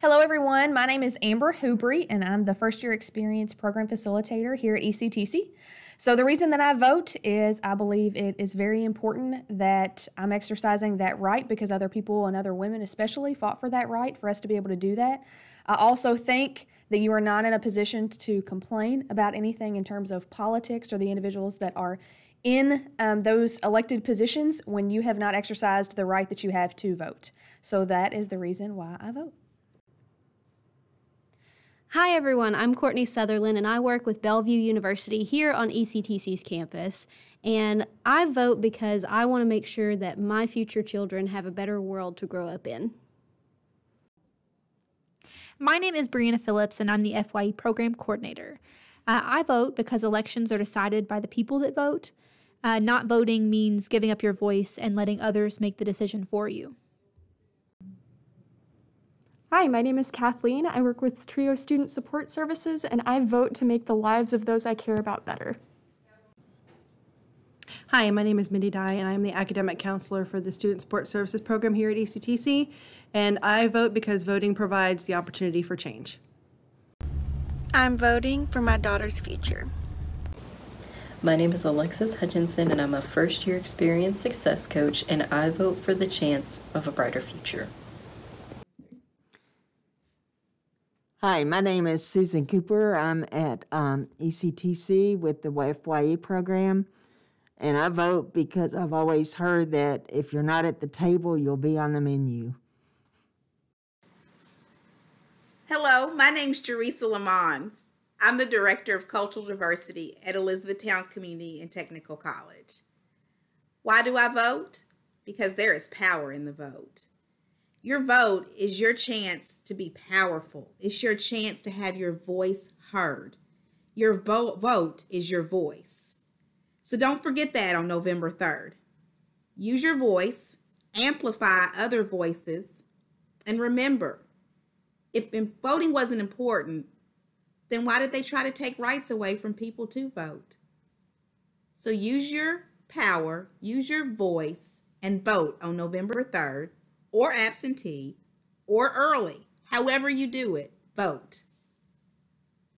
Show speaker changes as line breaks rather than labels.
Hello, everyone. My name is Amber Hubry, and I'm the first year experience program facilitator here at ECTC. So, the reason that I vote is I believe it is very important that I'm exercising that right because other people and other women, especially, fought for that right for us to be able to do that. I also think that you are not in a position to complain about anything in terms of politics or the individuals that are in um, those elected positions when you have not exercised the right that you have to vote. So, that is the reason why I vote.
Hi everyone, I'm Courtney Sutherland and I work with Bellevue University here on ECTC's campus. And I vote because I want to make sure that my future children have a better world to grow up in.
My name is Brianna Phillips and I'm the FYE Program Coordinator. Uh, I vote because elections are decided by the people that vote. Uh, not voting means giving up your voice and letting others make the decision for you.
Hi, my name is Kathleen. I work with TRIO Student Support Services, and I vote to make the lives of those I care about better.
Hi, my name is Mindy Dye, and I'm the academic counselor for the Student Support Services program here at ECTC. And I vote because voting provides the opportunity for change.
I'm voting for my daughter's future.
My name is Alexis Hutchinson, and I'm a first year experience success coach, and I vote for the chance of a brighter future.
Hi, my name is Susan Cooper. I'm at um, ECTC with the FYE program, and I vote because I've always heard that if you're not at the table, you'll be on the menu.
Hello, my name's Jerisa Lamons. I'm the Director of Cultural Diversity at Elizabethtown Community and Technical College. Why do I vote? Because there is power in the vote. Your vote is your chance to be powerful. It's your chance to have your voice heard. Your vo- vote is your voice. So don't forget that on November 3rd. Use your voice, amplify other voices, and remember if voting wasn't important, then why did they try to take rights away from people to vote? So use your power, use your voice, and vote on November 3rd or absentee or early, however you do it, vote.